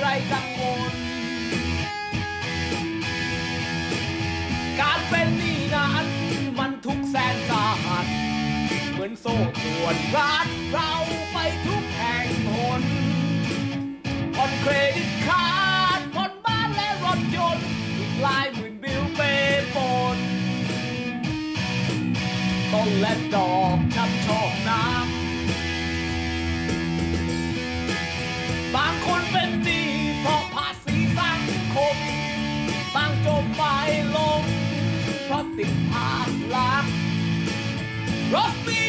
ไรกังวล การเป็นนี้นั้นมันทุกแสนสาหัส เหมือนโซ่ตรวนรัดเราไปทุกแห่งหนผ่อนเครดิตกาดผ่อนบ้านและรถยนต์อีกหลายหมื่นบิลเปปนต้นและดอกช้ำชอกน้ำ เพราะติ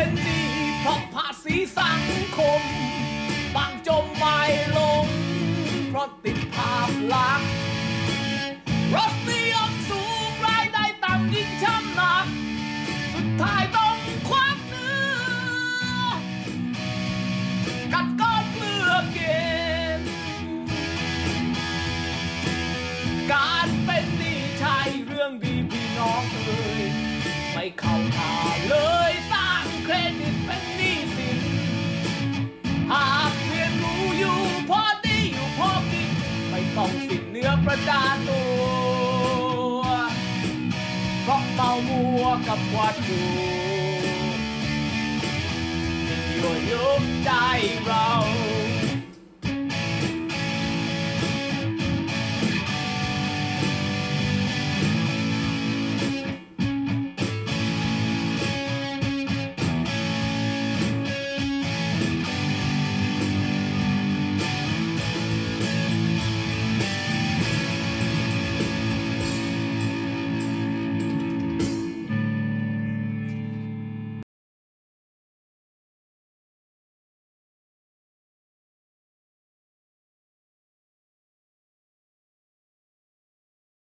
เป็นหนี้เพราะภาษีสังคม บางจมไม่ลง เพราะติดภาพลักษณ์รสนิยมสูงรายได้ต่ำยิ่งช้ำหนัก สุดท้ายต้องควักเนื้อ กัดก้อนเกลือเกณฑ์การเป็นหนี้ใช่เรื่องดีพี่น้องเลยไม่เข้าทาเประดาตัวเพราะเมามัวกับวัตถุที่ยั่วยุใจเรา